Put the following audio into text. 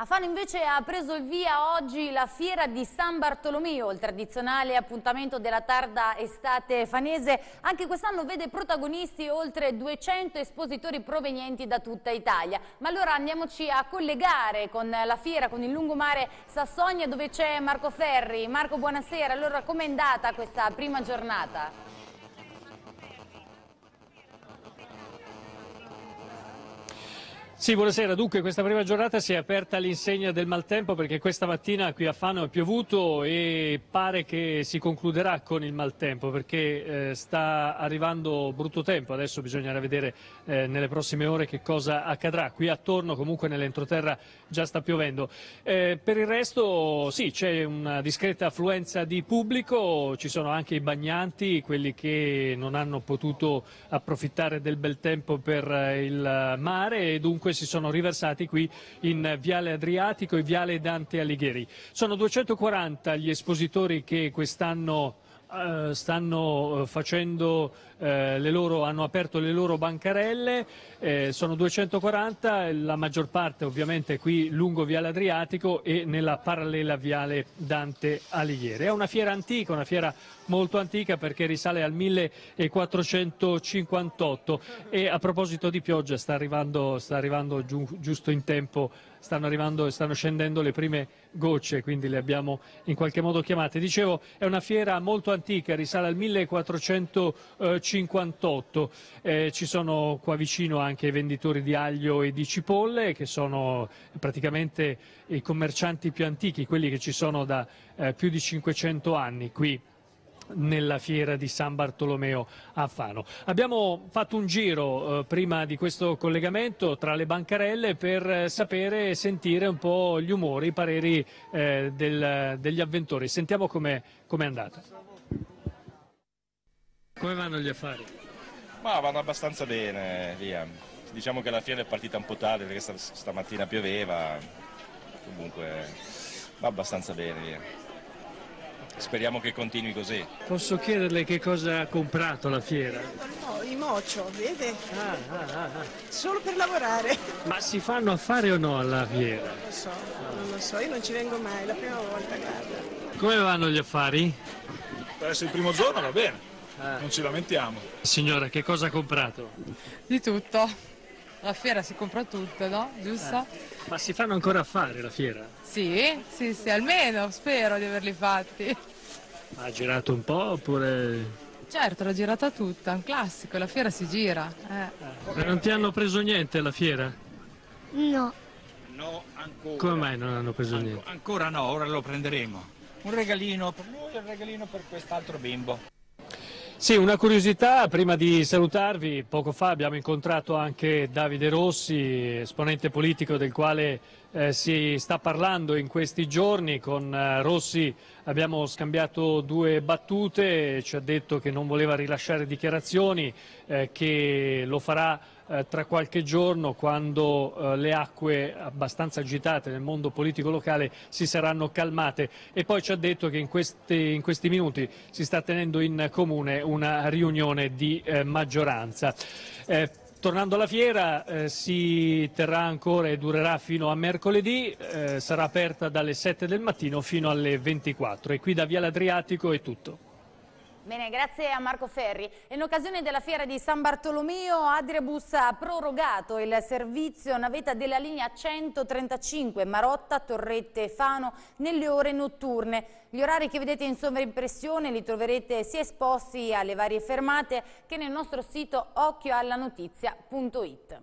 A Fano invece ha preso il via oggi la fiera di San Bartolomeo, il tradizionale appuntamento della tarda estate fanese. Anche quest'anno vede protagonisti oltre 200 espositori provenienti da tutta Italia. Ma allora andiamoci a collegare con la fiera, con il lungomare Sassonia dove c'è Marco Ferri. Marco buonasera, allora com'è andata questa prima giornata? Sì, buonasera. Dunque questa prima giornata si è aperta all'insegna del maltempo perché questa mattina qui a Fano è piovuto e pare che si concluderà con il maltempo perché eh, sta arrivando brutto tempo. Adesso bisognerà vedere eh, nelle prossime ore che cosa accadrà. Qui attorno comunque nell'entroterra già sta piovendo. Eh, per il resto sì, c'è una discreta affluenza di pubblico, ci sono anche i bagnanti, quelli che non hanno potuto approfittare del bel tempo per eh, il mare e dunque comunque si sono riversati qui in Viale Adriatico e Viale Dante Alighieri. Sono 240 gli espositori che quest'anno stanno facendo uh, le loro, hanno aperto le loro bancarelle, eh, sono 240, la maggior parte ovviamente qui lungo Viale Adriatico e nella parallela Viale Dante Alighieri. È una fiera antica, una fiera molto antica perché risale al 1458 e a proposito di pioggia sta arrivando, sta arrivando giu, giusto in tempo stanno arrivando stanno scendendo le prime gocce, quindi le abbiamo in qualche modo chiamate. Dicevo, è una fiera molto antica, risale al 1458, eh, ci sono qua vicino anche i venditori di aglio e di cipolle, che sono praticamente i commercianti più antichi, quelli che ci sono da eh, più di 500 anni qui nella fiera di San Bartolomeo a Fano. Abbiamo fatto un giro eh, prima di questo collegamento tra le bancarelle per sapere e sentire un po' gli umori, i pareri eh, del, degli avventori. Sentiamo com'è com andata. Come vanno gli affari? Ma vanno abbastanza bene, via. Diciamo che la fiera è partita un po' tardi perché stamattina pioveva, comunque va abbastanza bene, via. Speriamo che continui così. Posso chiederle che cosa ha comprato la fiera? No, i mocio, vede? Ah, ah, ah, ah. Solo per lavorare. Ma si fanno affari o no alla fiera? Non lo so, non lo so, io non ci vengo mai, è la prima volta, guarda. Come vanno gli affari? Per essere il primo giorno va bene. Non ci lamentiamo. Signora, che cosa ha comprato? Di tutto. La fiera si compra tutto, no? Giusto? Eh. Ma si fanno ancora affari la fiera? Sì, sì, sì, almeno spero di averli fatti. Ha girato un po' oppure... Certo, l'ho girata tutta, un classico, la fiera si gira. Eh. non ti hanno preso niente alla fiera? No. No, ancora. Come mai non hanno preso An niente? Ancora no, ora lo prenderemo. Un regalino per lui e un regalino per quest'altro bimbo. Sì, una curiosità, prima di salutarvi, poco fa abbiamo incontrato anche Davide Rossi, esponente politico del quale eh, si sta parlando in questi giorni. Con eh, Rossi abbiamo scambiato due battute, ci ha detto che non voleva rilasciare dichiarazioni, eh, che lo farà eh, tra qualche giorno quando eh, le acque abbastanza agitate nel mondo politico locale si saranno calmate e poi ci ha detto che in questi, in questi minuti si sta tenendo in comune una riunione di eh, maggioranza. Tornando alla fiera eh, si terrà ancora e durerà fino a mercoledì, eh, sarà aperta dalle 7 del mattino fino alle 24 e qui da Via l'Adriatico è tutto. Bene, grazie a Marco Ferri. In occasione della fiera di San Bartolomeo, Adriabus ha prorogato il servizio navetta della linea 135 Marotta, Torrette e Fano nelle ore notturne. Gli orari che vedete in sovraimpressione li troverete sia esposti alle varie fermate che nel nostro sito occhioallanotizia.it.